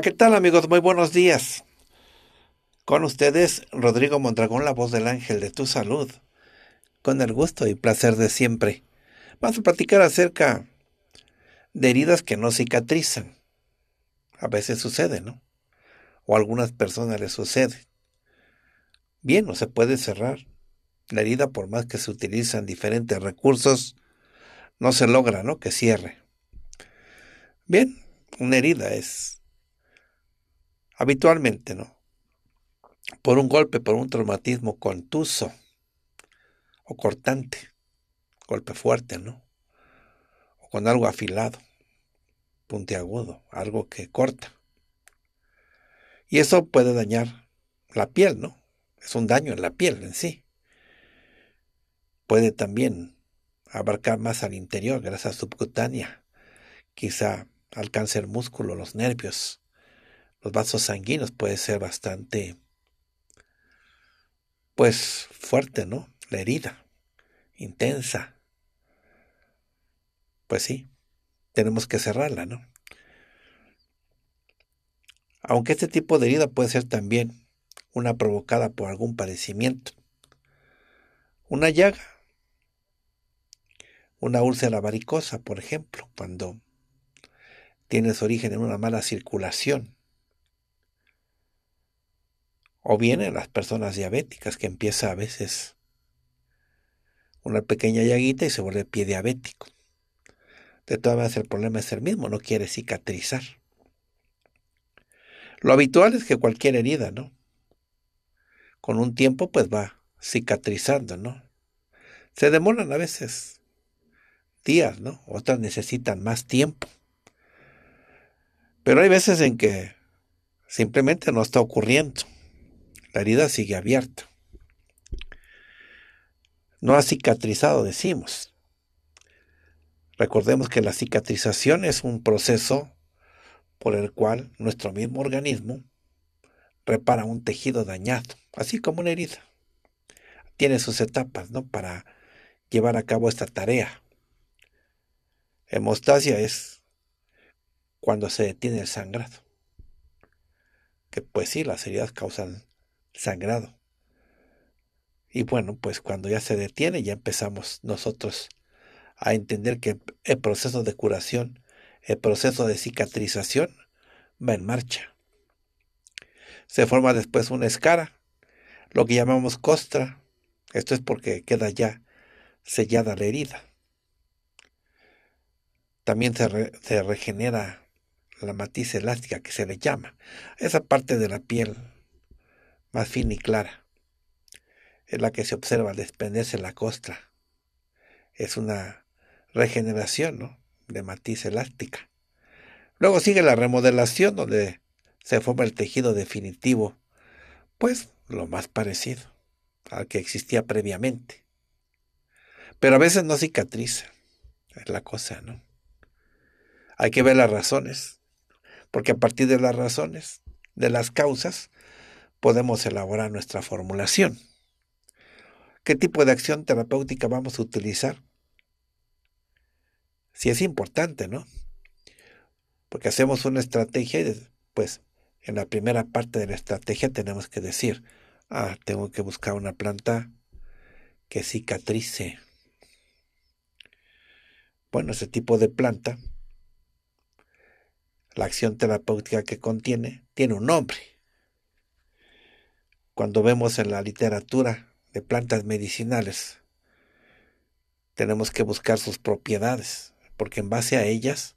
¿Qué tal amigos? Muy buenos días. Con ustedes, Rodrigo Mondragón, la voz del ángel de tu salud. Con el gusto y placer de siempre. Vamos a platicar acerca de heridas que no cicatrizan. A veces sucede, ¿no? O a algunas personas les sucede. Bien, no se puede cerrar. La herida, por más que se utilizan diferentes recursos, no se logra, ¿no? Que cierre. Bien, una herida es habitualmente, ¿no? Por un golpe, por un traumatismo contuso o cortante, golpe fuerte, ¿no? O con algo afilado, puntiagudo, algo que corta. Y eso puede dañar la piel, ¿no? Es un daño en la piel en sí. Puede también abarcar más al interior, grasa subcutánea, quizá alcance el músculo, los nervios, los vasos sanguíneos puede ser bastante, pues fuerte, ¿no? La herida, intensa. Pues sí, tenemos que cerrarla, ¿no? Aunque este tipo de herida puede ser también una provocada por algún padecimiento. Una llaga, una úlcera varicosa, por ejemplo, cuando tiene su origen en una mala circulación o bien en las personas diabéticas, que empieza a veces una pequeña llaguita y se vuelve pie diabético. De todas maneras, el problema es el mismo, no quiere cicatrizar. Lo habitual es que cualquier herida, ¿no? Con un tiempo, pues va cicatrizando, ¿no? Se demoran a veces días, ¿no? Otras necesitan más tiempo. Pero hay veces en que simplemente no está ocurriendo. La herida sigue abierta. No ha cicatrizado, decimos. Recordemos que la cicatrización es un proceso por el cual nuestro mismo organismo repara un tejido dañado, así como una herida. Tiene sus etapas, ¿no? Para llevar a cabo esta tarea. Hemostasia es cuando se detiene el sangrado. Que pues sí, las heridas causan sangrado. Y bueno, pues cuando ya se detiene, ya empezamos nosotros a entender que el proceso de curación, el proceso de cicatrización va en marcha. Se forma después una escara, lo que llamamos costra. Esto es porque queda ya sellada la herida. También se, regenera la matiz elástica que se le llama. Esa parte de la piel más fina y clara. Es la que se observa al desprenderse la costra. Es una regeneración ¿no? de matiz elástica. Luego sigue la remodelación donde se forma el tejido definitivo, pues lo más parecido al que existía previamente. Pero a veces no cicatriza, es la cosa, ¿no? Hay que ver las razones, porque a partir de las razones, de las causas, podemos elaborar nuestra formulación. ¿Qué tipo de acción terapéutica vamos a utilizar? Si es importante, ¿no? Porque hacemos una estrategia y pues en la primera parte de la estrategia tenemos que decir, ah, tengo que buscar una planta que cicatrice. Bueno, ese tipo de planta, la acción terapéutica que contiene, tiene un nombre cuando vemos en la literatura de plantas medicinales, tenemos que buscar sus propiedades, porque en base a ellas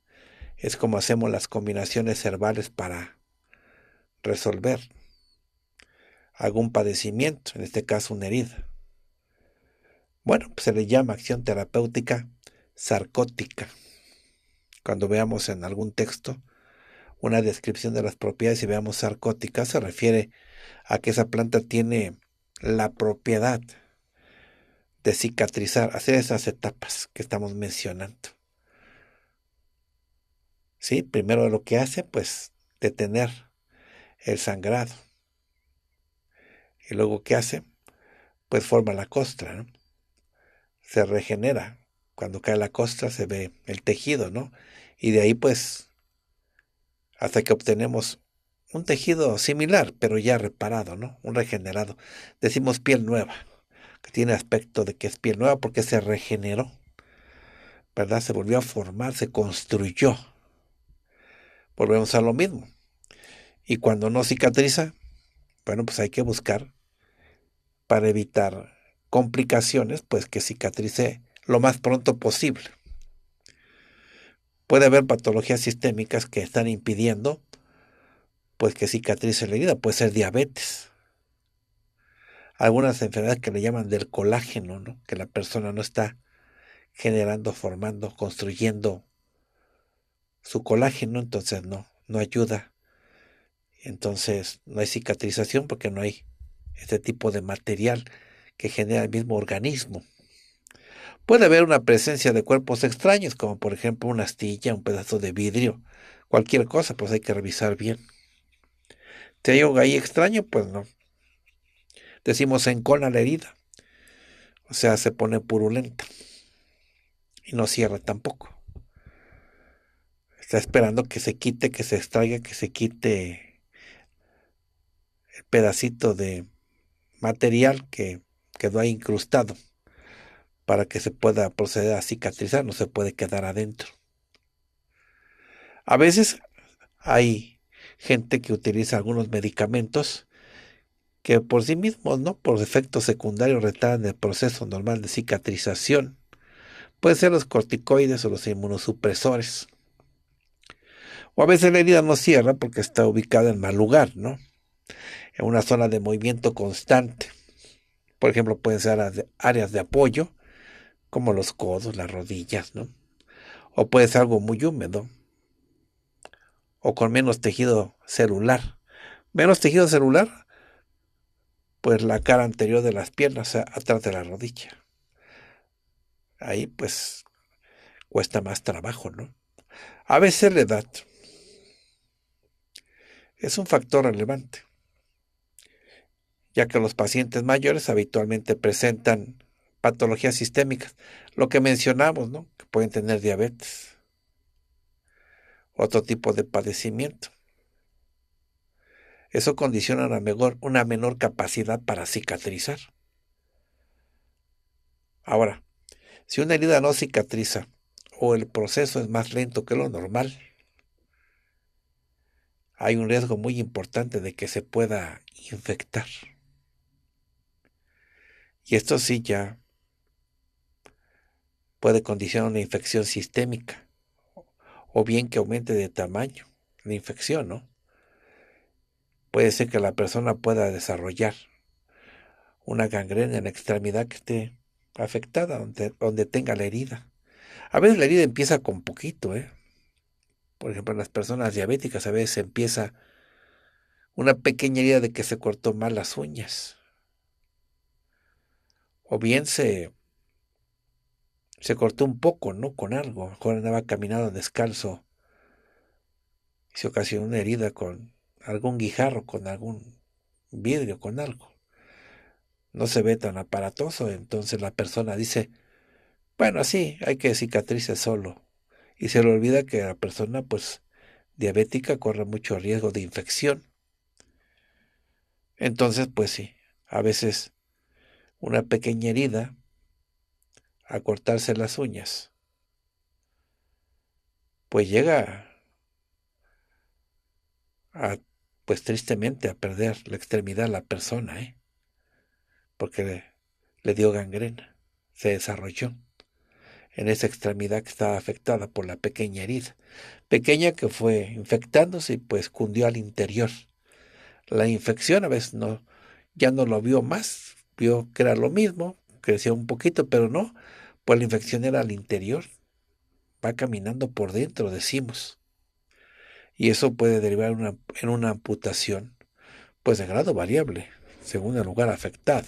es como hacemos las combinaciones herbales para resolver. algún padecimiento, en este caso una herida. Bueno, pues se le llama acción terapéutica sarcótica. Cuando veamos en algún texto una descripción de las propiedades y veamos sarcótica, se refiere a que esa planta tiene la propiedad de cicatrizar, hacer esas etapas que estamos mencionando. Sí, primero lo que hace, pues, detener el sangrado. Y luego, ¿qué hace? Pues forma la costra. Se regenera. Cuando cae la costra se ve el tejido, ¿no? Y de ahí, pues, hasta que obtenemos un tejido similar, pero ya reparado, ¿no? Un regenerado. Decimos piel nueva, que tiene aspecto de que es piel nueva porque se regeneró, ¿verdad? Se volvió a formar, se construyó. Volvemos a lo mismo. Y cuando no cicatriza, bueno, pues hay que buscar para evitar complicaciones, pues que cicatrice lo más pronto posible. Puede haber patologías sistémicas que están impidiendo pues que cicatrice la herida, puede ser diabetes. Algunas enfermedades que le llaman del colágeno, ¿no? que la persona no está generando, formando, construyendo su colágeno, entonces no, no ayuda. Entonces no hay cicatrización porque no hay este tipo de material que genera el mismo organismo. Puede haber una presencia de cuerpos extraños, como por ejemplo una astilla, un pedazo de vidrio, cualquier cosa, pues hay que revisar bien. ¿Te hay algo ahí extraño? Pues no. Decimos encona la herida. O sea, se pone purulenta. Y no cierra tampoco. Está esperando que se quite, que se extraiga, que se quite el pedacito de material que quedó ahí incrustado para que se pueda proceder a cicatrizar, no se puede quedar adentro. A veces hay gente que utiliza algunos medicamentos que por sí mismos, ¿no? Por efectos secundarios retardan el proceso normal de cicatrización. Pueden ser los corticoides o los inmunosupresores. O a veces la herida no cierra porque está ubicada en mal lugar, ¿no? En una zona de movimiento constante. Por ejemplo, pueden ser áreas de apoyo, como los codos, las rodillas, ¿no? O puede ser algo muy húmedo, o con menos tejido celular. Menos tejido celular, pues la cara anterior de las piernas atrás de la rodilla. Ahí pues cuesta más trabajo, ¿no? A veces la edad es un factor relevante, ya que los pacientes mayores habitualmente presentan patologías sistémicas, lo que mencionamos, ¿no? Que pueden tener diabetes, otro tipo de padecimiento. Eso condiciona una, mejor, una menor capacidad para cicatrizar. Ahora, si una herida no cicatriza o el proceso es más lento que lo normal, hay un riesgo muy importante de que se pueda infectar. Y esto sí ya puede condicionar una infección sistémica o bien que aumente de tamaño la infección, ¿no? Puede ser que la persona pueda desarrollar una gangrena en la extremidad que esté afectada, donde, tenga la herida. A veces la herida empieza con poquito, ¿eh? Por ejemplo, en las personas diabéticas a veces empieza una pequeña herida de que se cortó mal las uñas. O bien se se cortó un poco, ¿no? Con algo. Mejor andaba caminando descalzo. Y se ocasionó una herida con algún guijarro, con algún vidrio, con algo. No se ve tan aparatoso, entonces la persona dice, bueno, así, hay que cicatrices solo. Y se le olvida que la persona, pues, diabética corre mucho riesgo de infección. Entonces, pues sí, a veces una pequeña herida a cortarse las uñas, pues llega a, pues tristemente a perder la extremidad la persona, ¿eh? porque le, le dio gangrena, se desarrolló en esa extremidad que estaba afectada por la pequeña herida, pequeña que fue infectándose y pues cundió al interior. La infección a veces no ya no lo vio más, vio que era lo mismo, creció un poquito, pero no, pues la infección era al interior, va caminando por dentro, decimos. Y eso puede derivar en una amputación, pues de grado variable, según el lugar afectado.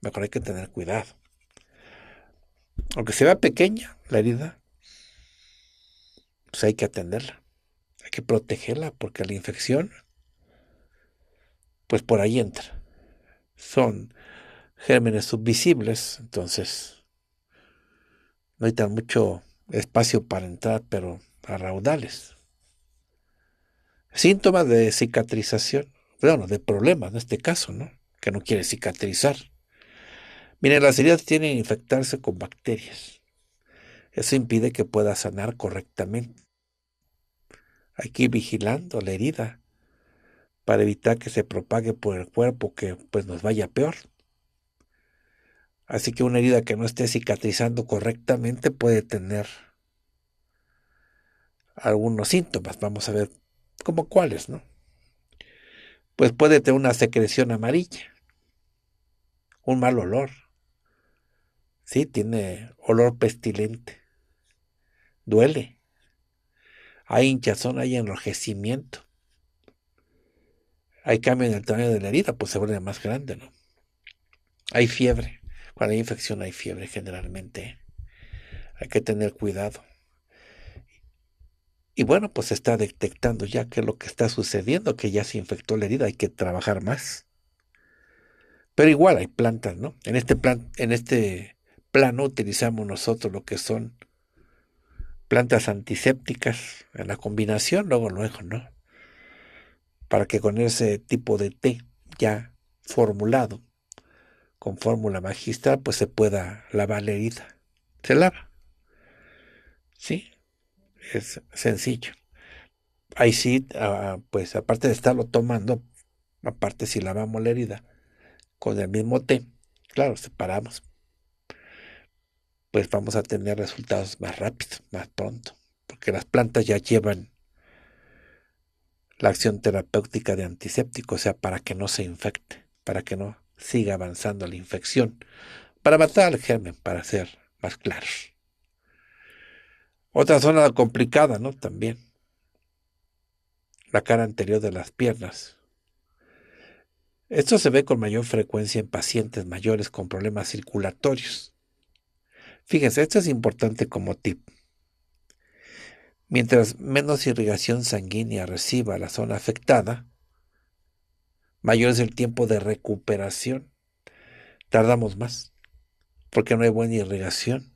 Mejor hay que tener cuidado. Aunque se vea pequeña la herida, pues hay que atenderla. Hay que protegerla porque la infección, pues por ahí entra. Son gérmenes subvisibles, entonces no hay tan mucho espacio para entrar, pero a raudales. Síntomas de cicatrización, bueno, de problemas en este caso, ¿no? Que no quiere cicatrizar. Miren, las heridas tienen que infectarse con bacterias. Eso impide que pueda sanar correctamente. Ir vigilando la herida para evitar que se propague por el cuerpo, que pues nos vaya peor. Así que una herida que no esté cicatrizando correctamente puede tener algunos síntomas. Vamos a ver como cuáles, ¿no? Pues puede tener una secreción amarilla, un mal olor, sí, tiene olor pestilente, duele, hay hinchazón, hay enrojecimiento, hay cambio en el tamaño de la herida, pues se vuelve más grande, ¿no? Hay fiebre, cuando hay infección hay fiebre generalmente, hay que tener cuidado. Y bueno, pues se está detectando ya que lo que está sucediendo, que ya se infectó la herida, hay que trabajar más. Pero igual hay plantas, ¿no? En este plan, en este plano utilizamos nosotros lo que son plantas antisépticas en la combinación, luego luego, ¿no? Para que con ese tipo de té ya formulado, con fórmula magistral, pues se pueda lavar la herida. Se lava. ¿Sí? Es sencillo. Ahí sí, ah, pues aparte de estarlo tomando, aparte si lavamos la herida con el mismo té, claro, separamos, pues vamos a tener resultados más rápidos, más pronto, porque las plantas ya llevan la acción terapéutica de antiséptico, o sea, para que no se infecte, para que no siga avanzando la infección, para matar al germen, para ser más claros. Otra zona complicada, ¿no? También. La cara anterior de las piernas. Esto se ve con mayor frecuencia en pacientes mayores con problemas circulatorios. Fíjense, esto es importante como tip. Mientras menos irrigación sanguínea reciba la zona afectada, mayor es el tiempo de recuperación. Tardamos más, porque no hay buena irrigación.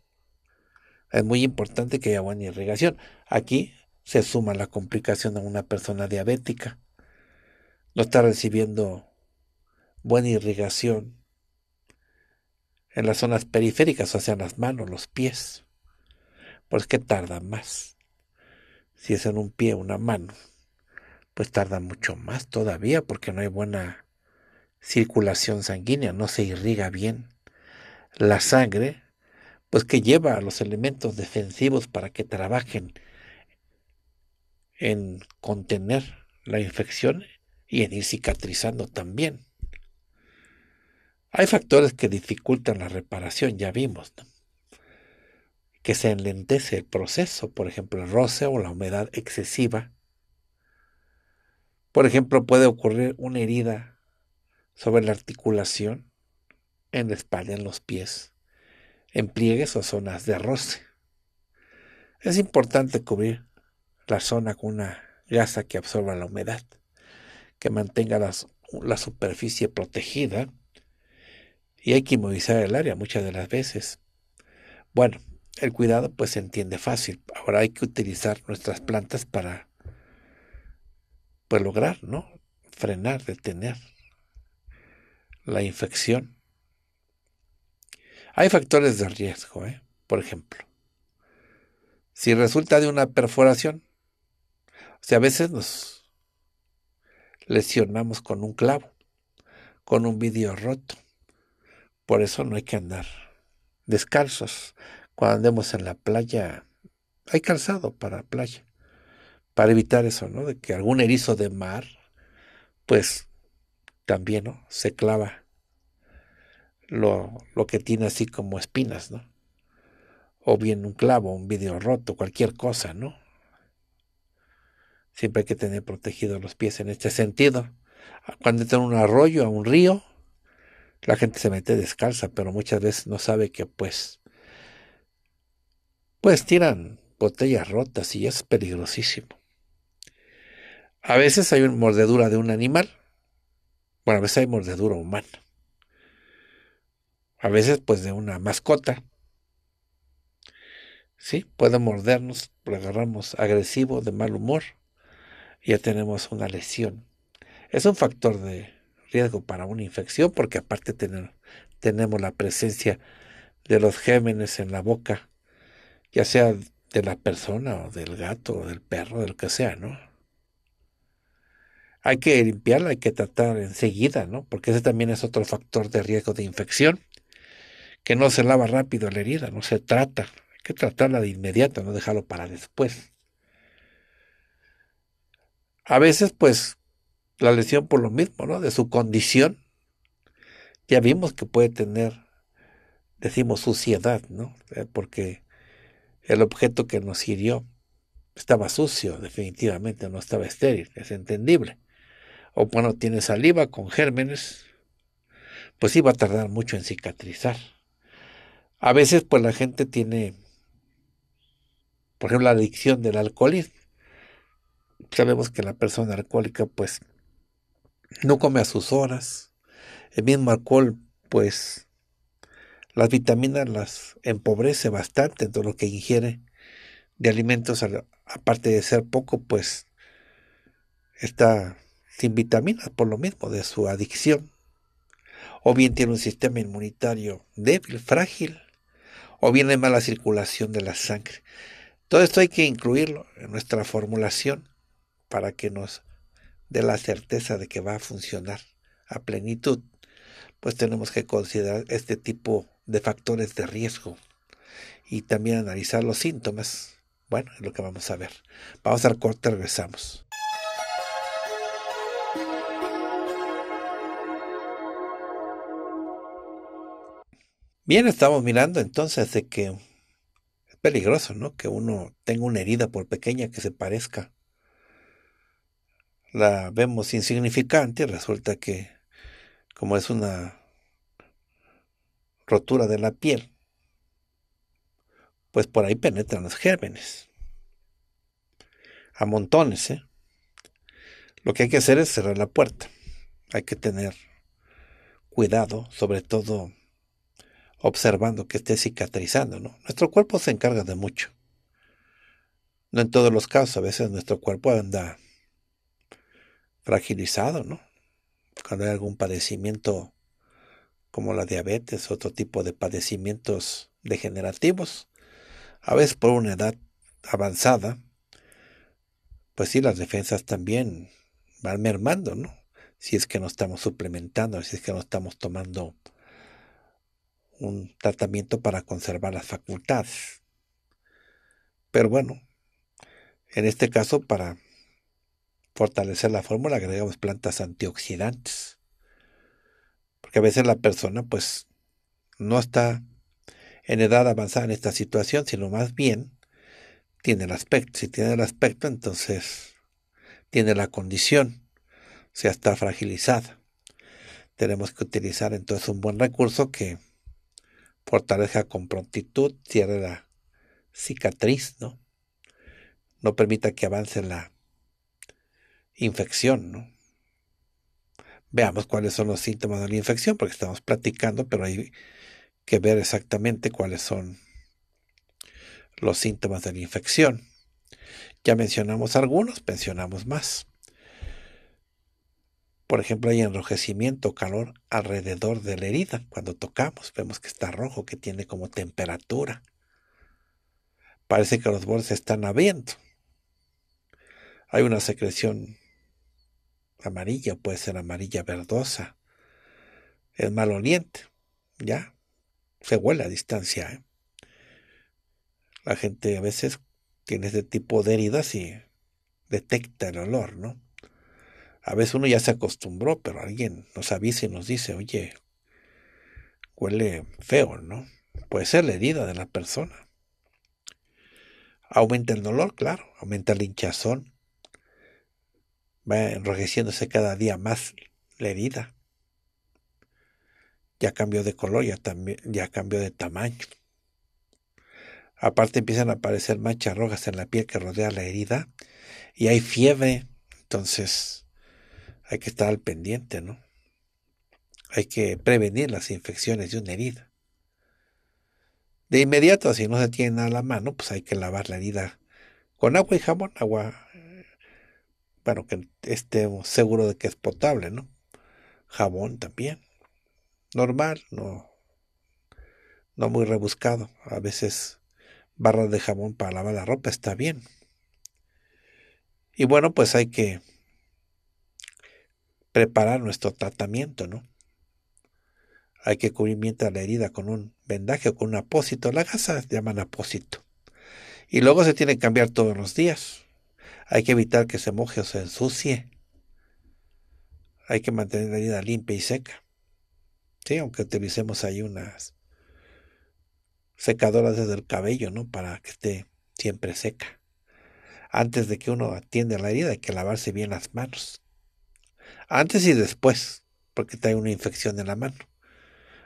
Es muy importante que haya buena irrigación. Aquí se suma la complicación a una persona diabética. No está recibiendo buena irrigación en las zonas periféricas, o sea, en las manos, los pies. Pues que tarda más. Si es en un pie, una mano, pues tarda mucho más todavía porque no hay buena circulación sanguínea, no se irriga bien. La sangre pues que lleva a los elementos defensivos para que trabajen en contener la infección y en ir cicatrizando también. Hay factores que dificultan la reparación, ya vimos, que se enlentece el proceso, por ejemplo, el roce o la humedad excesiva. Por ejemplo, puede ocurrir una herida sobre la articulación, en la espalda, en los pies, en pliegues o zonas de roce. Es importante cubrir la zona con una gasa que absorba la humedad, que mantenga la superficie protegida y hay que inmovilizar el área muchas de las veces. Bueno, el cuidado pues se entiende fácil. Ahora hay que utilizar nuestras plantas para pues lograr, ¿no? Frenar, detener la infección hay factores de riesgo, ¿eh? por ejemplo. Si resulta de una perforación, o sea, a veces nos lesionamos con un clavo, con un vidrio roto. Por eso no hay que andar descalzos. Cuando andemos en la playa, hay calzado para playa, para evitar eso, ¿no? De que algún erizo de mar, pues, también, ¿no? Se clava lo, lo que tiene así como espinas, ¿no? O bien un clavo, un vidrio roto, cualquier cosa, ¿no? Siempre hay que tener protegidos los pies en este sentido. Cuando entra en un arroyo, a un río, la gente se mete descalza, pero muchas veces no sabe que pues, pues tiran botellas rotas y es peligrosísimo. A veces hay mordedura de un animal, bueno, a veces hay mordedura humana. A veces pues de una mascota. Sí, puede mordernos, lo agarramos agresivo, de mal humor, ya tenemos una lesión. Es un factor de riesgo para una infección porque aparte tenemos la presencia de los gémenes en la boca, ya sea de la persona o del gato o del perro, del que sea, ¿no? Hay que limpiarla, hay que tratar enseguida, ¿no? Porque ese también es otro factor de riesgo de infección, que no se lava rápido la herida, no se trata, hay que tratarla de inmediato, no dejarlo para después. A veces, pues, la lesión por lo mismo, ¿no? De su condición. Ya vimos que puede tener, decimos, suciedad, ¿no? Eh, porque el objeto que nos hirió estaba sucio, definitivamente, no estaba estéril, es entendible. O bueno, tiene saliva con gérmenes, pues iba a tardar mucho en cicatrizar. A veces, pues la gente tiene, por ejemplo, la adicción del alcoholismo. Sabemos que la persona alcohólica, pues, no come a sus horas. El mismo alcohol, pues, las vitaminas las empobrece bastante todo lo que ingiere de alimentos, aparte de ser poco, pues está sin vitaminas por lo mismo de su adicción. O bien tiene un sistema inmunitario débil, frágil, o bien hay mala circulación de la sangre. Todo esto hay que incluirlo en nuestra formulación para que nos de la certeza de que va a funcionar a plenitud, pues tenemos que considerar este tipo de factores de riesgo y también analizar los síntomas. Bueno, es lo que vamos a ver. Vamos a dar corte, regresamos. Bien, estamos mirando entonces de que es peligroso, ¿no? Que uno tenga una herida por pequeña que se parezca la vemos insignificante, resulta que como es una rotura de la piel, pues por ahí penetran los gérmenes. A montones, ¿eh? Lo que hay que hacer es cerrar la puerta. Hay que tener cuidado, sobre todo observando que esté cicatrizando, ¿no? Nuestro cuerpo se encarga de mucho. No en todos los casos, a veces nuestro cuerpo anda fragilizado, ¿no? Cuando hay algún padecimiento como la diabetes, otro tipo de padecimientos degenerativos, a veces por una edad avanzada, pues sí, las defensas también van mermando, ¿no? Si es que no estamos suplementando, si es que no estamos tomando un tratamiento para conservar las facultades. Pero bueno, en este caso, para fortalecer la fórmula, agregamos plantas antioxidantes. Porque a veces la persona pues no está en edad avanzada en esta situación, sino más bien tiene el aspecto. Si tiene el aspecto, entonces tiene la condición, o sea, está fragilizada. Tenemos que utilizar entonces un buen recurso que fortalezca con prontitud, cierre la cicatriz, ¿no? No permita que avance la infección, ¿no? Veamos cuáles son los síntomas de la infección, porque estamos platicando, pero hay que ver exactamente cuáles son los síntomas de la infección. Ya mencionamos algunos, mencionamos más. Por ejemplo, hay enrojecimiento, calor alrededor de la herida. Cuando tocamos, vemos que está rojo, que tiene como temperatura. Parece que los bordes están abriendo. Hay una secreción amarilla, puede ser amarilla verdosa. Es maloliente, ya. Se huele a distancia. ¿eh? La gente a veces tiene este tipo de heridas y detecta el olor, ¿no? A veces uno ya se acostumbró, pero alguien nos avisa y nos dice, oye, huele feo, ¿no? Puede ser la herida de la persona. Aumenta el dolor, claro, aumenta el hinchazón, va enrojeciéndose cada día más la herida. Ya cambió de color, ya, ya cambió de tamaño. Aparte empiezan a aparecer manchas rojas en la piel que rodea la herida y hay fiebre, entonces hay que estar al pendiente, ¿no? Hay que prevenir las infecciones de una herida. De inmediato, si no se tiene a la mano, pues hay que lavar la herida con agua y jabón, agua, bueno, que estemos seguro de que es potable, ¿no? Jabón también. Normal, no, no muy rebuscado. A veces barras de jabón para lavar la ropa está bien. Y bueno, pues hay que preparar nuestro tratamiento, ¿no? Hay que cubrir mientras la herida con un vendaje o con un apósito. La gasa se llaman apósito. Y luego se tiene que cambiar todos los días. Hay que evitar que se moje o se ensucie. Hay que mantener la herida limpia y seca. Sí, aunque utilicemos ahí unas secadoras desde el cabello, ¿no? Para que esté siempre seca. Antes de que uno atienda la herida hay que lavarse bien las manos. Antes y después, porque trae una infección en la mano.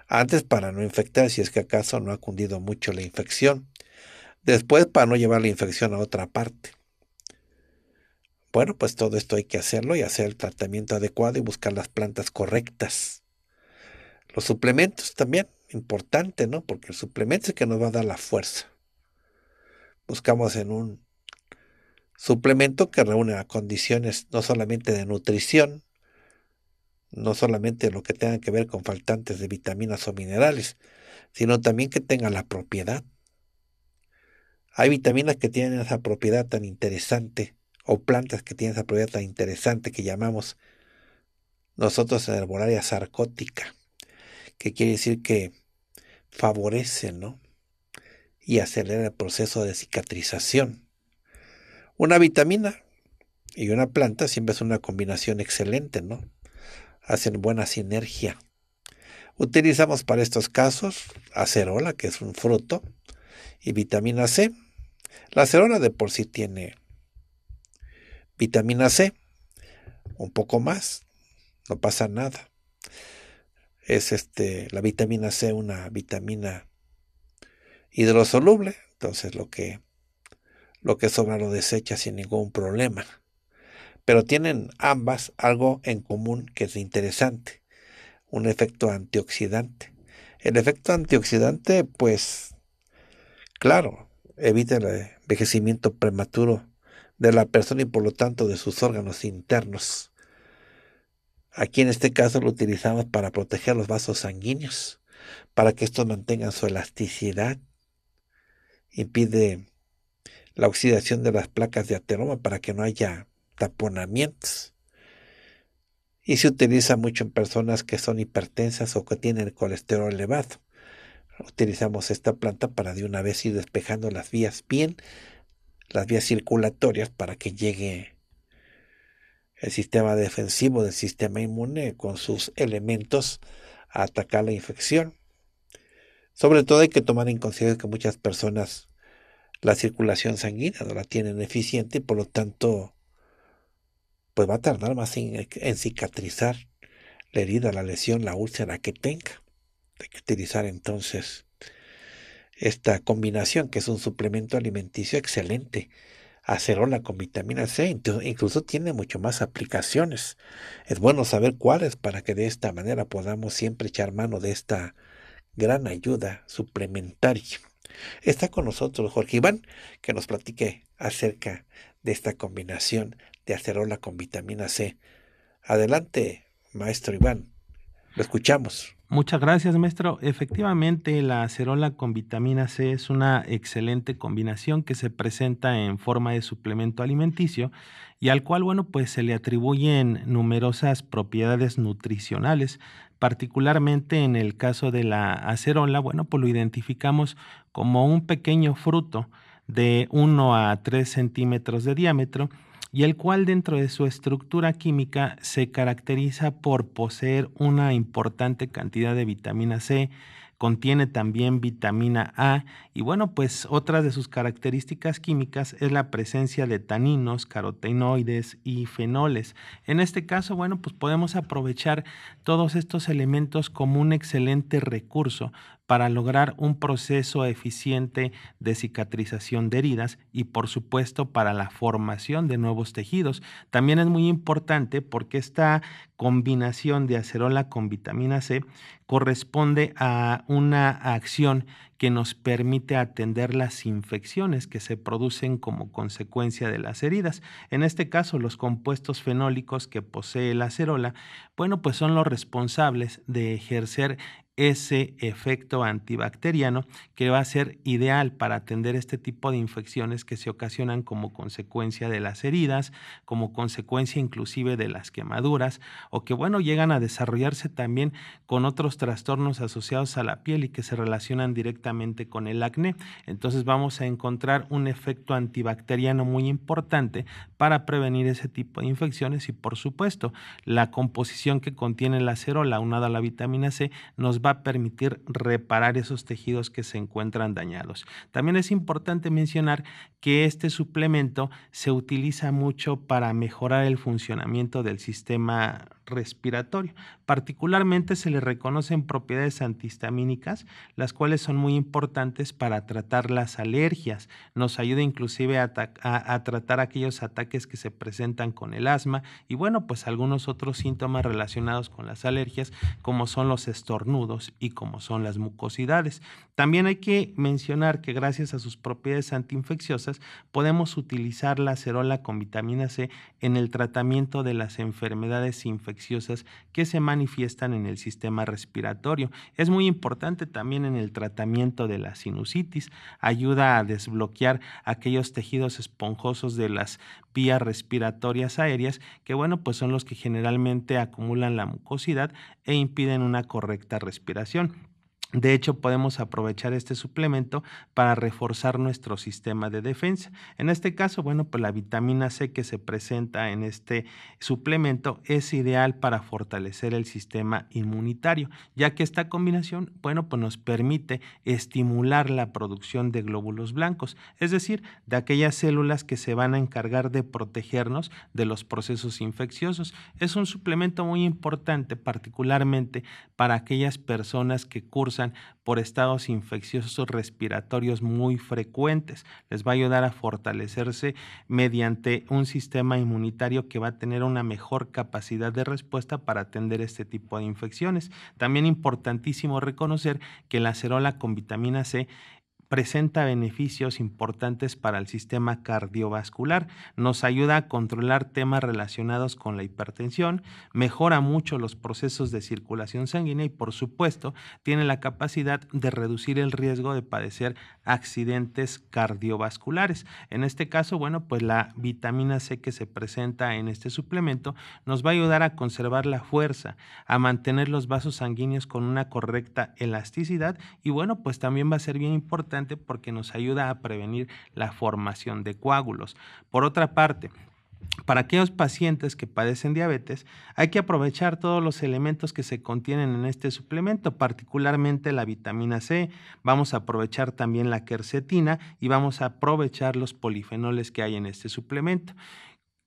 Antes para no infectar si es que acaso no ha cundido mucho la infección. Después para no llevar la infección a otra parte. Bueno, pues todo esto hay que hacerlo y hacer el tratamiento adecuado y buscar las plantas correctas. Los suplementos también, importante, ¿no? Porque el suplemento es el que nos va a dar la fuerza. Buscamos en un suplemento que reúne condiciones no solamente de nutrición, no solamente lo que tenga que ver con faltantes de vitaminas o minerales, sino también que tenga la propiedad. Hay vitaminas que tienen esa propiedad tan interesante, o plantas que tienen esa propiedad tan interesante que llamamos nosotros en herbolaria sarcótica, que quiere decir que favorece, ¿no? Y acelera el proceso de cicatrización. Una vitamina y una planta siempre es una combinación excelente, ¿no? Hacen buena sinergia. Utilizamos para estos casos acerola, que es un fruto, y vitamina C. La acerola de por sí tiene vitamina C, un poco más, no pasa nada. Es este la vitamina C una vitamina hidrosoluble, entonces lo que lo que sobra lo desecha sin ningún problema pero tienen ambas algo en común que es interesante, un efecto antioxidante. El efecto antioxidante, pues, claro, evita el envejecimiento prematuro de la persona y por lo tanto de sus órganos internos. Aquí en este caso lo utilizamos para proteger los vasos sanguíneos, para que estos mantengan su elasticidad. Impide la oxidación de las placas de ateroma para que no haya taponamientos. Y se utiliza mucho en personas que son hipertensas o que tienen colesterol elevado. Utilizamos esta planta para de una vez ir despejando las vías bien, las vías circulatorias para que llegue el sistema defensivo del sistema inmune con sus elementos a atacar la infección. Sobre todo hay que tomar en consideración que muchas personas la circulación sanguínea no la tienen eficiente y por lo tanto pues va a tardar más en, cicatrizar la herida, la lesión, la úlcera que tenga. Hay que utilizar entonces esta combinación que es un suplemento alimenticio excelente. Acerola con vitamina C, incluso tiene mucho más aplicaciones. Es bueno saber cuáles para que de esta manera podamos siempre echar mano de esta gran ayuda suplementaria. Está con nosotros Jorge Iván, que nos platique acerca de esta combinación de acerola con vitamina C. Adelante, maestro Iván, lo escuchamos. Muchas gracias, maestro. Efectivamente, la acerola con vitamina C es una excelente combinación que se presenta en forma de suplemento alimenticio y al cual, bueno, pues se le atribuyen numerosas propiedades nutricionales, particularmente en el caso de la acerola, bueno, pues lo identificamos como un pequeño fruto de 1 a 3 centímetros de diámetro y el cual dentro de su estructura química se caracteriza por poseer una importante cantidad de vitamina C, contiene también vitamina A y bueno, pues otra de sus características químicas es la presencia de taninos, carotenoides y fenoles. En este caso, bueno, pues podemos aprovechar todos estos elementos como un excelente recurso para lograr un proceso eficiente de cicatrización de heridas y por supuesto para la formación de nuevos tejidos. También es muy importante porque esta combinación de acerola con vitamina C corresponde a una acción que nos permite atender las infecciones que se producen como consecuencia de las heridas. En este caso, los compuestos fenólicos que posee la acerola, bueno, pues son los responsables de ejercer ese efecto antibacteriano que va a ser ideal para atender este tipo de infecciones que se ocasionan como consecuencia de las heridas, como consecuencia inclusive de las quemaduras o que bueno llegan a desarrollarse también con otros trastornos asociados a la piel y que se relacionan directamente con el acné. Entonces vamos a encontrar un efecto antibacteriano muy importante para prevenir ese tipo de infecciones y por supuesto la composición que contiene la acerola unada a la vitamina C nos va a permitir reparar esos tejidos que se encuentran dañados. También es importante mencionar que este suplemento se utiliza mucho para mejorar el funcionamiento del sistema respiratorio. Particularmente se le reconocen propiedades antihistamínicas, las cuales son muy importantes para tratar las alergias. Nos ayuda inclusive a, tratar aquellos ataques que se presentan con el asma y bueno, pues algunos otros síntomas relacionados con las alergias, como son los estornudos y como son las mucosidades. También hay que mencionar que gracias a sus propiedades antiinfecciosas podemos utilizar la acerola con vitamina C en el tratamiento de las enfermedades infecciosas que se manifiestan en el sistema respiratorio. Es muy importante también en el tratamiento de la sinusitis. Ayuda a desbloquear aquellos tejidos esponjosos de las vías respiratorias aéreas que bueno pues son los que generalmente acumulan la mucosidad e impiden una correcta respiración. De hecho, podemos aprovechar este suplemento para reforzar nuestro sistema de defensa. En este caso, bueno, pues la vitamina C que se presenta en este suplemento es ideal para fortalecer el sistema inmunitario, ya que esta combinación, bueno, pues nos permite estimular la producción de glóbulos blancos, es decir, de aquellas células que se van a encargar de protegernos de los procesos infecciosos. Es un suplemento muy importante, particularmente para aquellas personas que cursan por estados infecciosos respiratorios muy frecuentes. Les va a ayudar a fortalecerse mediante un sistema inmunitario que va a tener una mejor capacidad de respuesta para atender este tipo de infecciones. También importantísimo reconocer que la acerola con vitamina C presenta beneficios importantes para el sistema cardiovascular, nos ayuda a controlar temas relacionados con la hipertensión, mejora mucho los procesos de circulación sanguínea y por supuesto tiene la capacidad de reducir el riesgo de padecer accidentes cardiovasculares. En este caso, bueno, pues la vitamina C que se presenta en este suplemento nos va a ayudar a conservar la fuerza, a mantener los vasos sanguíneos con una correcta elasticidad y bueno, pues también va a ser bien importante porque nos ayuda a prevenir la formación de coágulos. Por otra parte, para aquellos pacientes que padecen diabetes, hay que aprovechar todos los elementos que se contienen en este suplemento, particularmente la vitamina C. Vamos a aprovechar también la quercetina y vamos a aprovechar los polifenoles que hay en este suplemento.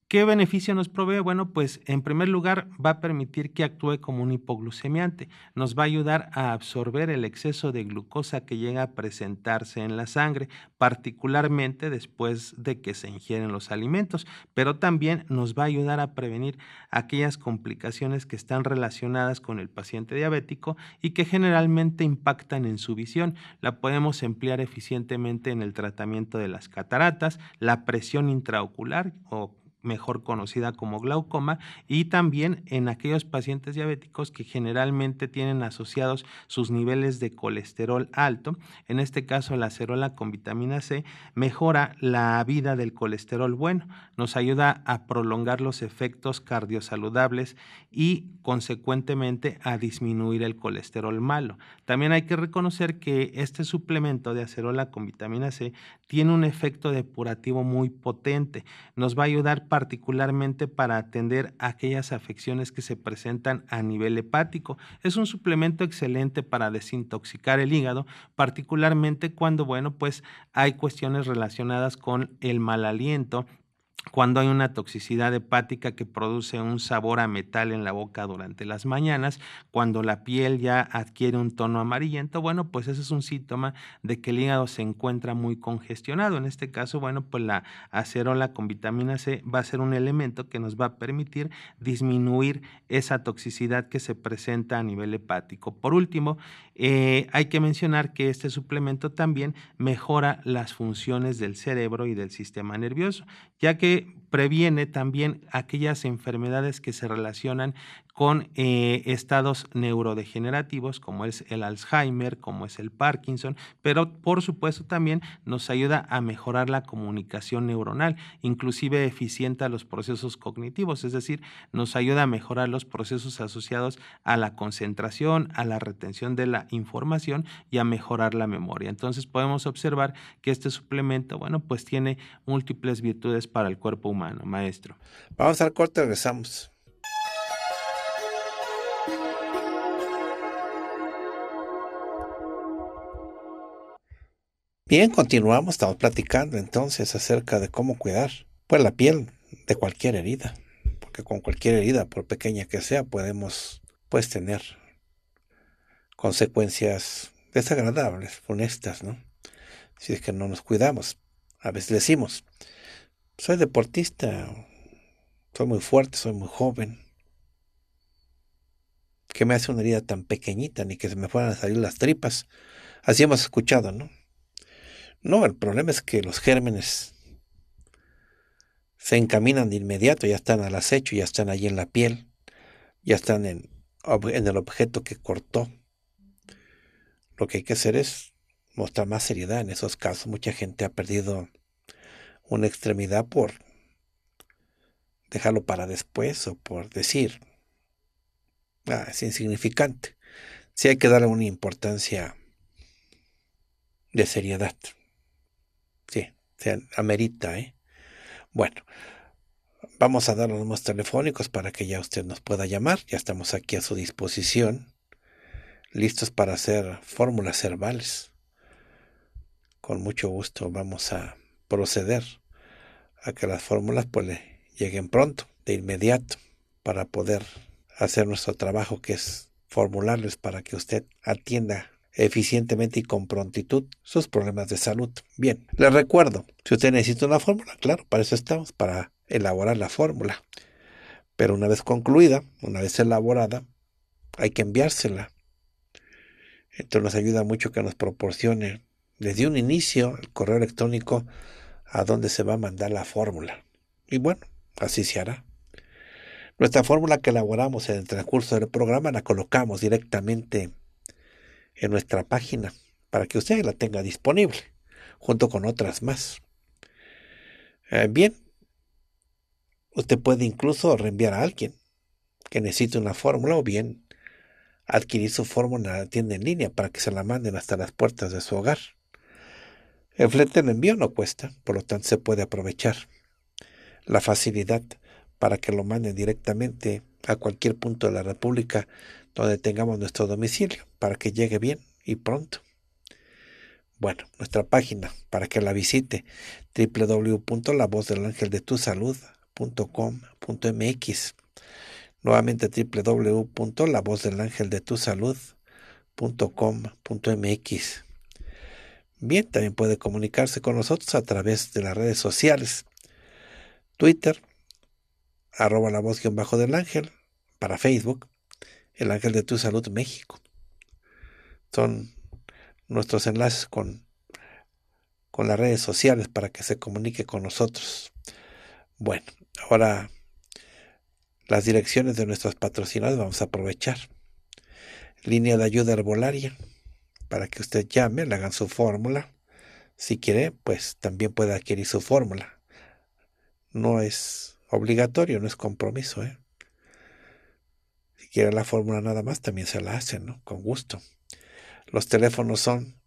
¿Qué beneficio nos provee? Bueno, pues en primer lugar va a permitir que actúe como un hipoglucemiante. Nos va a ayudar a absorber el exceso de glucosa que llega a presentarse en la sangre, particularmente después de que se ingieren los alimentos, pero también nos va a ayudar a prevenir aquellas complicaciones que están relacionadas con el paciente diabético y que generalmente impactan en su visión. La podemos emplear eficientemente en el tratamiento de las cataratas, la presión intraocular o mejor conocida como glaucoma, y también en aquellos pacientes diabéticos que generalmente tienen asociados sus niveles de colesterol alto. En este caso, la acerola con vitamina C mejora la vida del colesterol bueno, nos ayuda a prolongar los efectos cardiosaludables y consecuentemente a disminuir el colesterol malo. También hay que reconocer que este suplemento de acerola con vitamina C tiene un efecto depurativo muy potente. Nos va a ayudar para particularmente para atender aquellas afecciones que se presentan a nivel hepático. Es un suplemento excelente para desintoxicar el hígado, particularmente cuando, bueno, pues hay cuestiones relacionadas con el mal aliento, cuando hay una toxicidad hepática que produce un sabor a metal en la boca durante las mañanas, cuando la piel ya adquiere un tono amarillento, bueno, pues ese es un síntoma de que el hígado se encuentra muy congestionado. En este caso, bueno, pues la acerola con vitamina C va a ser un elemento que nos va a permitir disminuir esa toxicidad que se presenta a nivel hepático. Por último, eh, hay que mencionar que este suplemento también mejora las funciones del cerebro y del sistema nervioso, ya que previene también aquellas enfermedades que se relacionan con eh, estados neurodegenerativos como es el Alzheimer, como es el Parkinson, pero por supuesto también nos ayuda a mejorar la comunicación neuronal, inclusive eficienta los procesos cognitivos, es decir, nos ayuda a mejorar los procesos asociados a la concentración, a la retención de la información y a mejorar la memoria. Entonces podemos observar que este suplemento, bueno, pues tiene múltiples virtudes para el cuerpo humano, maestro. Vamos al corte, regresamos. Bien, continuamos, estamos platicando entonces acerca de cómo cuidar pues la piel de cualquier herida, porque con cualquier herida, por pequeña que sea, podemos pues tener consecuencias desagradables, funestas, ¿no? Si es que no nos cuidamos. A veces decimos, soy deportista, soy muy fuerte, soy muy joven. ¿Qué me hace una herida tan pequeñita? Ni que se me fueran a salir las tripas. Así hemos escuchado, ¿no? No, el problema es que los gérmenes se encaminan de inmediato, ya están al acecho, ya están allí en la piel, ya están en, en el objeto que cortó. Lo que hay que hacer es mostrar más seriedad en esos casos. Mucha gente ha perdido una extremidad por dejarlo para después o por decir, ah, es insignificante. Sí hay que darle una importancia de seriedad. Sí, se amerita, ¿eh? Bueno, vamos a dar los números telefónicos para que ya usted nos pueda llamar. Ya estamos aquí a su disposición, listos para hacer fórmulas herbales. Con mucho gusto vamos a proceder a que las fórmulas pues le lleguen pronto, de inmediato, para poder hacer nuestro trabajo que es formularles para que usted atienda eficientemente y con prontitud sus problemas de salud. Bien, les recuerdo, si usted necesita una fórmula, claro, para eso estamos, para elaborar la fórmula. Pero una vez concluida, una vez elaborada, hay que enviársela. Esto nos ayuda mucho que nos proporcione desde un inicio el correo electrónico a donde se va a mandar la fórmula. Y bueno, así se hará. Nuestra fórmula que elaboramos en el transcurso del programa la colocamos directamente en nuestra página para que usted la tenga disponible junto con otras más. Eh, bien, usted puede incluso reenviar a alguien que necesite una fórmula o bien adquirir su fórmula en la tienda en línea para que se la manden hasta las puertas de su hogar. El flete de envío no cuesta, por lo tanto se puede aprovechar. La facilidad para que lo manden directamente a cualquier punto de la República donde tengamos nuestro domicilio para que llegue bien y pronto. Bueno, nuestra página para que la visite www.lavozdelangeldetusalud.com.mx Nuevamente www.lavozdelangeldetusalud.com.mx Bien, también puede comunicarse con nosotros a través de las redes sociales. Twitter, arroba la voz bajo del ángel, para Facebook, el Ángel de tu Salud México. Son nuestros enlaces con, con las redes sociales para que se comunique con nosotros. Bueno, ahora las direcciones de nuestros patrocinadores vamos a aprovechar. Línea de ayuda herbolaria para que usted llame, le hagan su fórmula. Si quiere, pues también puede adquirir su fórmula. No es obligatorio, no es compromiso, ¿eh? quiere la fórmula nada más, también se la hacen, ¿no? Con gusto. Los teléfonos son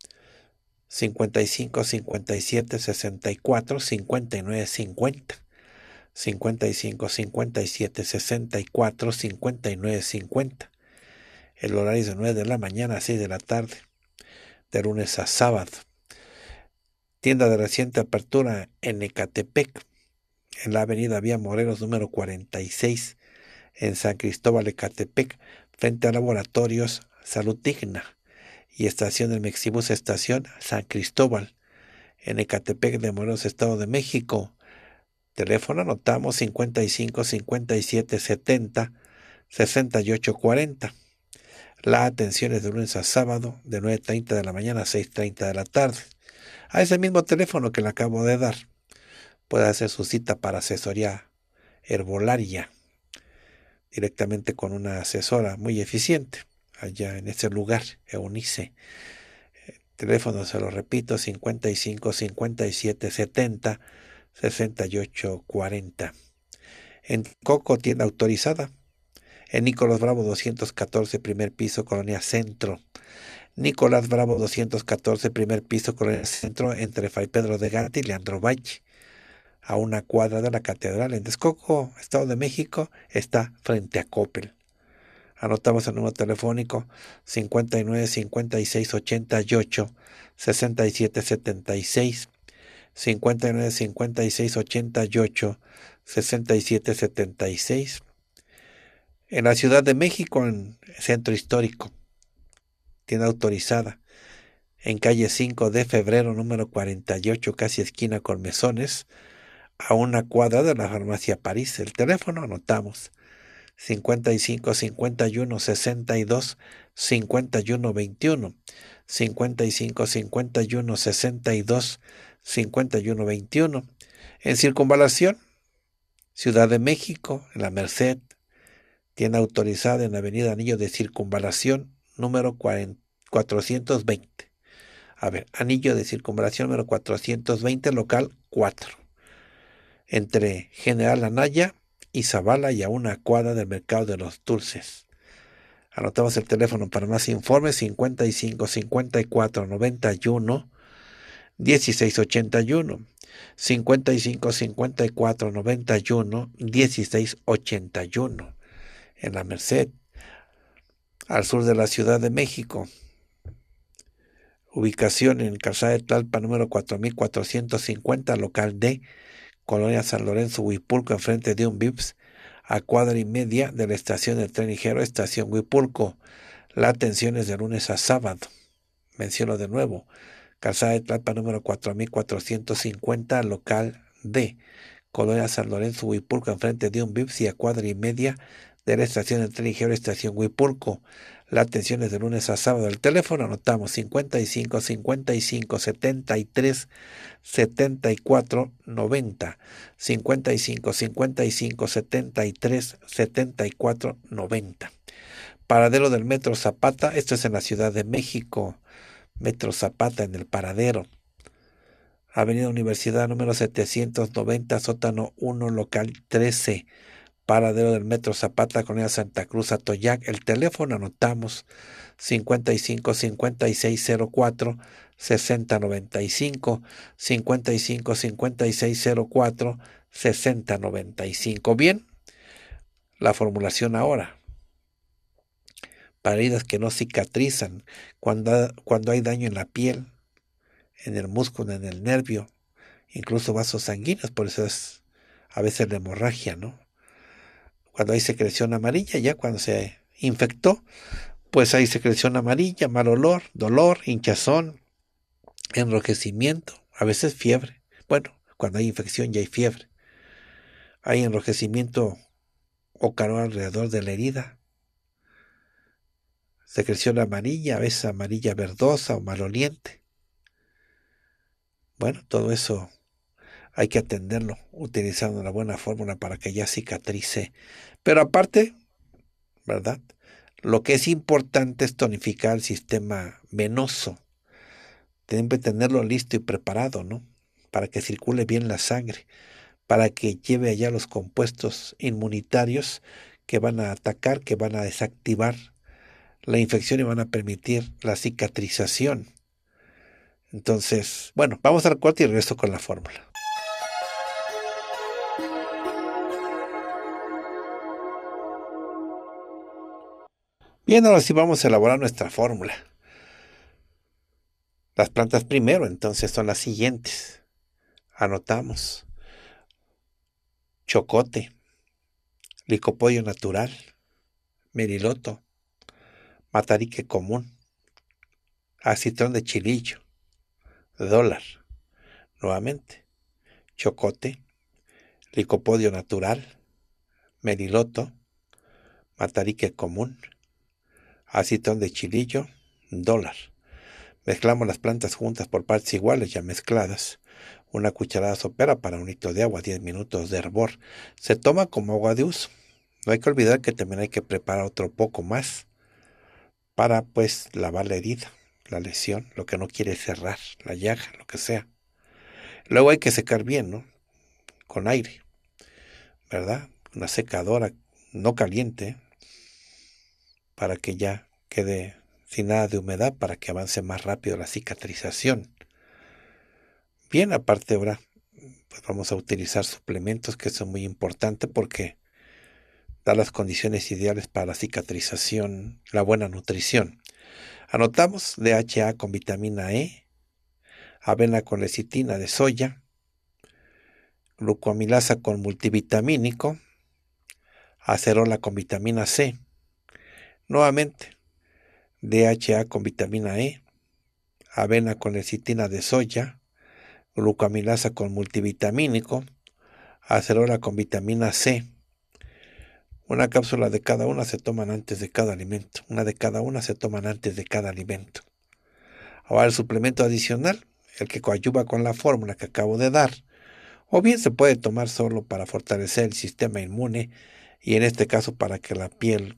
55 57 64 59 50. 55 57 64 59 50. El horario es de 9 de la mañana a 6 de la tarde, de lunes a sábado. Tienda de reciente apertura en Ecatepec, en la avenida Vía Morelos número 46, en San Cristóbal Ecatepec, frente a Laboratorios Salud Digna y estación del Mexibus Estación San Cristóbal, en Ecatepec de Morelos, Estado de México. Teléfono anotamos 55 57 70 68 40. La atención es de lunes a sábado, de 9.30 de la mañana a 6.30 de la tarde. A ese mismo teléfono que le acabo de dar, puede hacer su cita para asesoría herbolaria directamente con una asesora muy eficiente allá en ese lugar, Eunice. Teléfono, se lo repito, 55 57 70 68 40. En Coco, tienda autorizada. En Nicolás Bravo 214, primer piso, Colonia Centro. Nicolás Bravo 214, primer piso, Colonia Centro, entre Fray Pedro de Gante y Leandro Valle. A una cuadra de la catedral en Texcoco, Estado de México, está frente a Coppel. Anotamos el número telefónico 59 56 88 67 76. 59 56 88 67 76. En la Ciudad de México, en Centro Histórico, tienda autorizada. En calle 5 de febrero, número 48, casi esquina con mesones, a una cuadra de la farmacia París. El teléfono anotamos 55 51 62 51 21 55 51 62 51 21 en circunvalación Ciudad de México en la Merced tiene autorizada en la Avenida Anillo de Circunvalación número 420 a ver Anillo de Circunvalación número 420 local 4 entre General Anaya y Zabala y a una cuadra del mercado de los dulces. Anotamos el teléfono para más informes 55 54 91 16 81 55 54 91 16 81 en la Merced al sur de la Ciudad de México. Ubicación en Calzada de Tlalpa número 4450 local D Colonia San Lorenzo, Huipulco, enfrente de un VIPS, a cuadra y media de la estación del tren ligero, estación Huipulco. La atención es de lunes a sábado. Menciono de nuevo. Calzada de Tlapa número 4450, local D. Colonia San Lorenzo, Huipulco, enfrente de un VIPS y a cuadra y media de la estación del tren ligero, estación Huipulco. La atención es de lunes a sábado. El teléfono anotamos 55 55 73 74 90. 55 55 73 74 90. Paradero del Metro Zapata. Esto es en la Ciudad de México. Metro Zapata en el paradero. Avenida Universidad número 790, sótano 1, local 13 paradero del Metro Zapata, Colonia Santa Cruz, Atoyac. El teléfono anotamos 55 56 04 60 95 55 56 04 60 95. Bien, la formulación ahora. Para que no cicatrizan, cuando, cuando hay daño en la piel, en el músculo, en el nervio, incluso vasos sanguíneos, por eso es a veces la hemorragia, ¿no? Cuando hay secreción amarilla, ya cuando se infectó, pues hay secreción amarilla, mal olor, dolor, hinchazón, enrojecimiento, a veces fiebre. Bueno, cuando hay infección ya hay fiebre. Hay enrojecimiento o calor alrededor de la herida. Secreción amarilla, a veces amarilla verdosa o maloliente. Bueno, todo eso hay que atenderlo utilizando una buena fórmula para que ya cicatrice. Pero aparte, ¿verdad? Lo que es importante es tonificar el sistema venoso. Que tenerlo listo y preparado, ¿no? Para que circule bien la sangre, para que lleve allá los compuestos inmunitarios que van a atacar, que van a desactivar la infección y van a permitir la cicatrización. Entonces, bueno, vamos al corte y regreso con la fórmula. Bien, ahora sí vamos a elaborar nuestra fórmula. Las plantas primero, entonces, son las siguientes. Anotamos. Chocote, licopollo natural, meriloto, matarique común, acitrón de chilillo, dólar, nuevamente, chocote, licopodio natural, meriloto, matarique común, acitrón de chilillo, dólar. Mezclamos las plantas juntas por partes iguales ya mezcladas. Una cucharada sopera para un litro de agua, 10 minutos de hervor. Se toma como agua de uso. No hay que olvidar que también hay que preparar otro poco más para pues lavar la herida, la lesión, lo que no quiere cerrar, la llaga, lo que sea. Luego hay que secar bien, ¿no? Con aire, ¿verdad? Una secadora no caliente para que ya quede sin nada de humedad para que avance más rápido la cicatrización. Bien, aparte ahora pues vamos a utilizar suplementos que son muy importantes porque da las condiciones ideales para la cicatrización, la buena nutrición. Anotamos DHA con vitamina E, avena con lecitina de soya, glucoamilasa con multivitamínico, acerola con vitamina C. Nuevamente, DHA con vitamina E, avena con lecitina de soya, glucoamilasa con multivitamínico, acerola con vitamina C. Una cápsula de cada una se toman antes de cada alimento. Una de cada una se toman antes de cada alimento. Ahora el suplemento adicional, el que coadyuva con la fórmula que acabo de dar, o bien se puede tomar solo para fortalecer el sistema inmune y en este caso para que la piel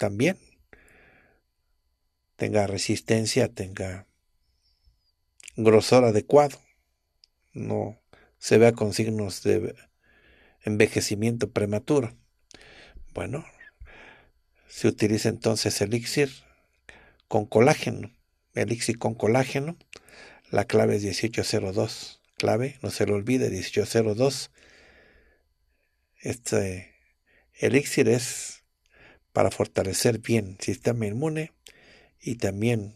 también tenga resistencia, tenga grosor adecuado, no se vea con signos de envejecimiento prematuro. Bueno, se utiliza entonces elixir con colágeno, elixir con colágeno, la clave es 1802, clave, no se lo olvide, 1802. Este elixir es para fortalecer bien el sistema inmune y también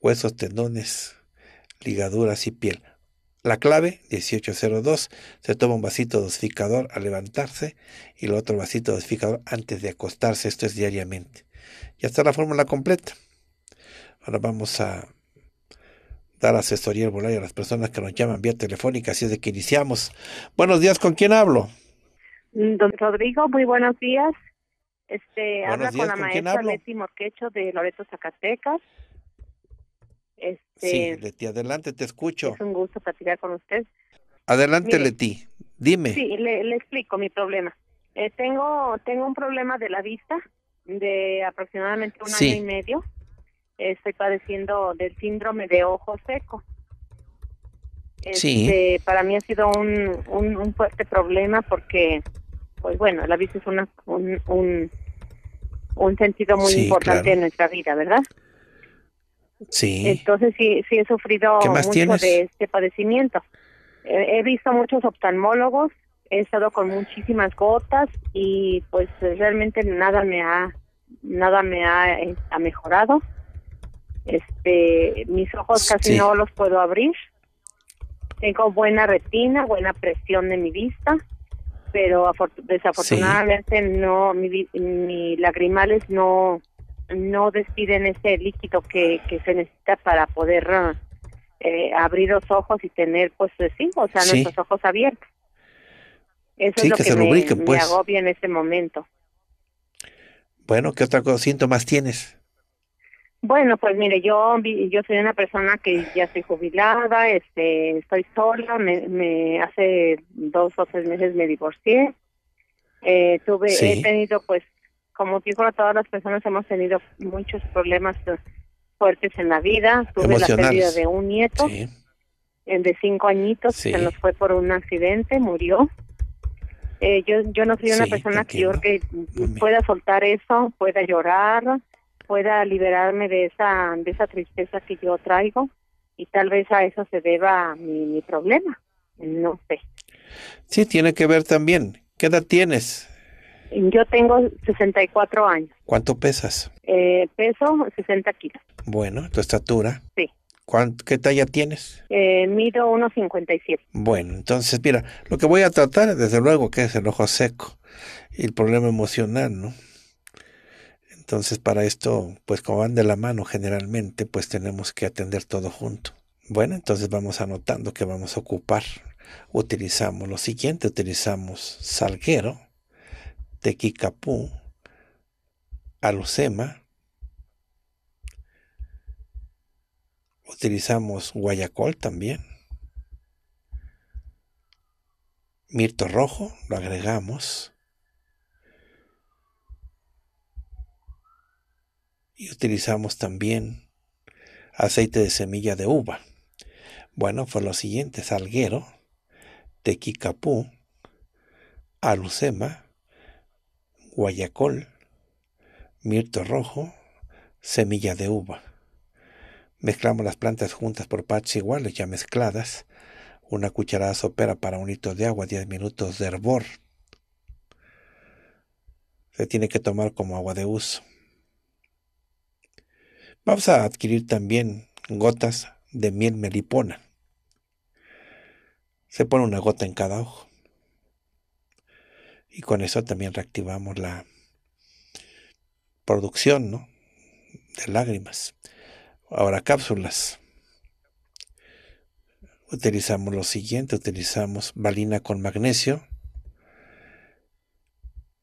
huesos, tendones, ligaduras y piel. La clave 1802 se toma un vasito dosificador al levantarse y el otro vasito dosificador antes de acostarse. Esto es diariamente. Ya está la fórmula completa. Ahora vamos a dar asesoría herbolaria a las personas que nos llaman vía telefónica, así es de que iniciamos. Buenos días, ¿con quién hablo? Don Rodrigo, muy buenos días. Este, habla con la maestra Leti Morquecho de Loreto, Zacatecas. Este, sí, Leti, adelante, te escucho. Es un gusto platicar con usted. Adelante, Leti, dime. Sí, le, explico mi problema. Eh, tengo, tengo un problema de la vista de aproximadamente un año y medio. Estoy padeciendo del síndrome de ojo seco. sí. Este, para mí ha sido un, un, fuerte problema porque, pues bueno, la vista es una, un un sentido muy importante en nuestra vida, ¿verdad? Sí. Entonces sí, sí he sufrido mucho de este padecimiento. he visto muchos oftalmólogos, he estado con muchísimas gotas y pues realmente nada me ha nada me ha, eh, ha mejorado. Este, mis ojos casi no los puedo abrir. Tengo buena retina, buena presión de mi vista pero desafortunadamente no mi, lagrimales no no despiden ese líquido que, que se necesita para poder eh, abrir los ojos y tener pues sí o sea nuestros ojos abiertos. Eso es lo que, me, pues. agobia en este momento. Bueno qué otra cosa síntomas tienes bueno, pues mire, yo yo soy una persona que ya estoy jubilada, este, estoy sola, me, me hace dos o tres meses me divorcié. Eh, tuve, he tenido, pues, como digo a todas las personas, hemos tenido muchos problemas fuertes en la vida. Tuve la pérdida de un nieto sí. de cinco añitos, se nos fue por un accidente, murió. Eh, yo, yo no soy una persona que yo que pueda soltar eso, pueda llorar, pueda liberarme de esa de esa tristeza que yo traigo y tal vez a eso se deba mi, mi problema no sé sí tiene que ver también qué edad tienes Yo tengo 64 años. ¿Cuánto pesas? Eh, peso 60 kilos. Bueno, ¿tu estatura? Sí. ¿Qué talla tienes? Eh, mido 1,57. Bueno, entonces mira, lo que voy a tratar, desde luego, que es el ojo seco y el problema emocional, ¿no? Entonces, para esto, pues como van de la mano generalmente, pues tenemos que atender todo junto. Bueno, entonces vamos anotando que vamos a ocupar. Utilizamos lo siguiente, utilizamos salguero, tequicapú, alucema, utilizamos guayacol también, mirto rojo, lo agregamos, y utilizamos también aceite de semilla de uva. Bueno, fue lo siguiente, salguero, tequicapú, alucema, guayacol, mirto rojo, semilla de uva. Mezclamos las plantas juntas por partes iguales ya mezcladas. Una cucharada sopera para un litro de agua, 10 minutos de hervor. Se tiene que tomar como agua de uso. Vamos a adquirir también gotas de miel melipona. Se pone una gota en cada ojo. Y con eso también reactivamos la producción ¿no? de lágrimas. Ahora cápsulas. Utilizamos lo siguiente, utilizamos valina con magnesio,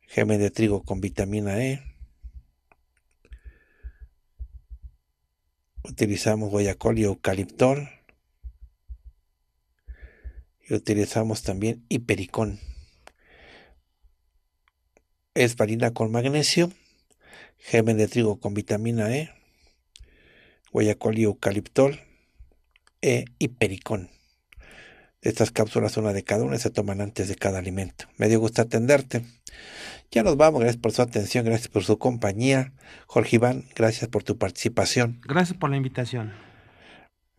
geme de trigo con vitamina E, utilizamos guayacol y eucaliptol y utilizamos también hipericón. Es con magnesio, geme de trigo con vitamina E, guayacol y eucaliptol e hipericón. Estas cápsulas, una de cada una, se toman antes de cada alimento. Me dio gusto atenderte. Ya nos vamos. Gracias por su atención, gracias por su compañía. Jorge Iván, gracias por tu participación. Gracias por la invitación.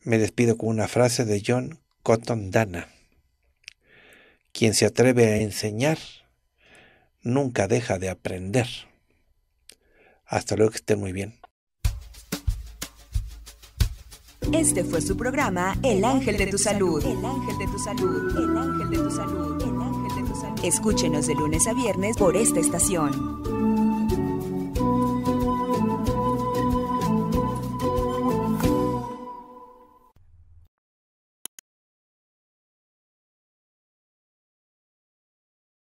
Me despido con una frase de John Cotton Dana. Quien se atreve a enseñar nunca deja de aprender. Hasta luego, que estén muy bien. Este fue su programa El Ángel de tu Salud. El Ángel de tu Salud. El Ángel de tu Salud. El Ángel de tu Salud. Escúchenos de lunes a viernes por esta estación.